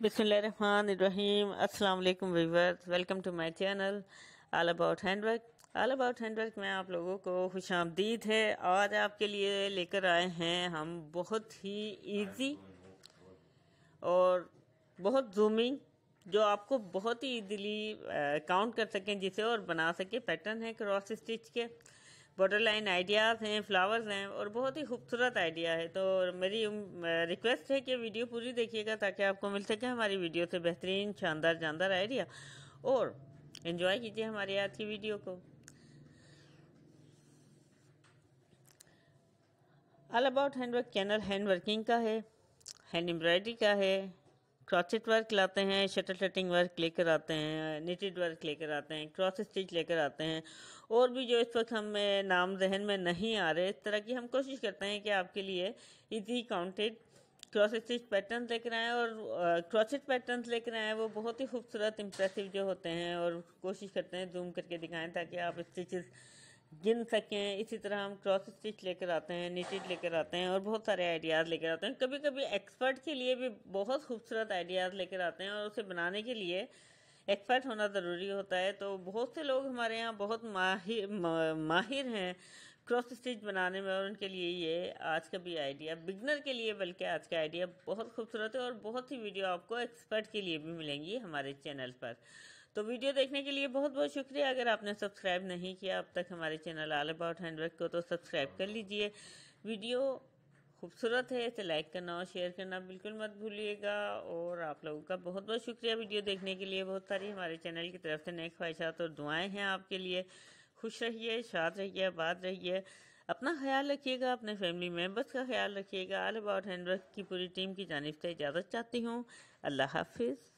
बिस्मिल्लाहिर्रहमानिर्रहीम। अस्सलाम वालेकुम welcome to my channel all about handwork all about handwork में आप लोगों को खुश आमदीद है। आज आपके लिए लेकर आए हैं हम बहुत ही इजी और बहुत जूमिंग जो आपको बहुत ही इजीली काउंट कर सकें, जिसे और बना सके पैटर्न है क्रॉस स्टिच के। बॉर्डर लाइन आइडियाज़ हैं फ्लावर्स हैं और बहुत ही खूबसूरत आइडिया है। तो मेरी रिक्वेस्ट है कि वीडियो पूरी देखिएगा ताकि आपको मिल सके हमारी वीडियो से बेहतरीन, शानदार, जानदार आइडिया और इन्जॉय कीजिए हमारी आज की वीडियो को। All about handwork channel hand working का है हैंड एम्ब्रॉयडरी का है क्रॉचेट वर्क लाते हैं शटल शटिंग वर्क लेकर आते हैं निटेड वर्क लेकर आते हैं क्रॉस स्टिच लेकर आते हैं। और भी जो इस वक्त हमें नाम जहन में नहीं आ रहे, इस तरह की हम कोशिश करते हैं कि आपके लिए easy counted cross stitch pattern लेकर आए और क्रॉचेट पैटर्न लेकर आए। वो बहुत ही खूबसूरत इंप्रेसिव जो होते हैं और कोशिश करते हैं जूम करके दिखाएँ ताकि आप स्टिचेस गिन सकें इसी तरह हम क्रॉस स्टिच लेकर आते हैं नीटेड लेकर आते हैं और बहुत सारे आइडियाज़ लेकर आते हैं। कभी कभी एक्सपर्ट के लिए भी बहुत खूबसूरत आइडियाज़ लेकर आते हैं और उसे बनाने के लिए एक्सपर्ट होना ज़रूरी होता है। तो बहुत से लोग हमारे यहाँ बहुत माहिर मा, माहिर हैं क्रॉस स्टिच बनाने में और उनके लिए ये आज का भी आइडिया बिगनर के लिए बल्कि आज का आइडिया बहुत खूबसूरत है और बहुत ही वीडियो आपको एक्सपर्ट के लिए भी मिलेंगी हमारे चैनल पर। तो वीडियो देखने के लिए बहुत बहुत शुक्रिया। अगर आपने सब्सक्राइब नहीं किया, अब तक हमारे चैनल ऑल अबाउट हैंडवर्क को तो सब्सक्राइब कर लीजिए। वीडियो खूबसूरत है, इसे लाइक करना और शेयर करना बिल्कुल मत भूलिएगा। और आप लोगों का बहुत बहुत शुक्रिया वीडियो देखने के लिए। बहुत सारी हमारे चैनल की तरफ़ से नए ख्वाहिशात और दुआएँ हैं आपके लिए। खुश रहिए शाद रहिए, आबाद रहिए। अपना ख्याल रखिएगा, अपने फैमिली मेंबर्स का ख्याल रखिएगा। आल अबाउट हैंडवर्क की पूरी टीम की जानब से इजाज़त चाहती हूँ। अल्लाह हाफिज़।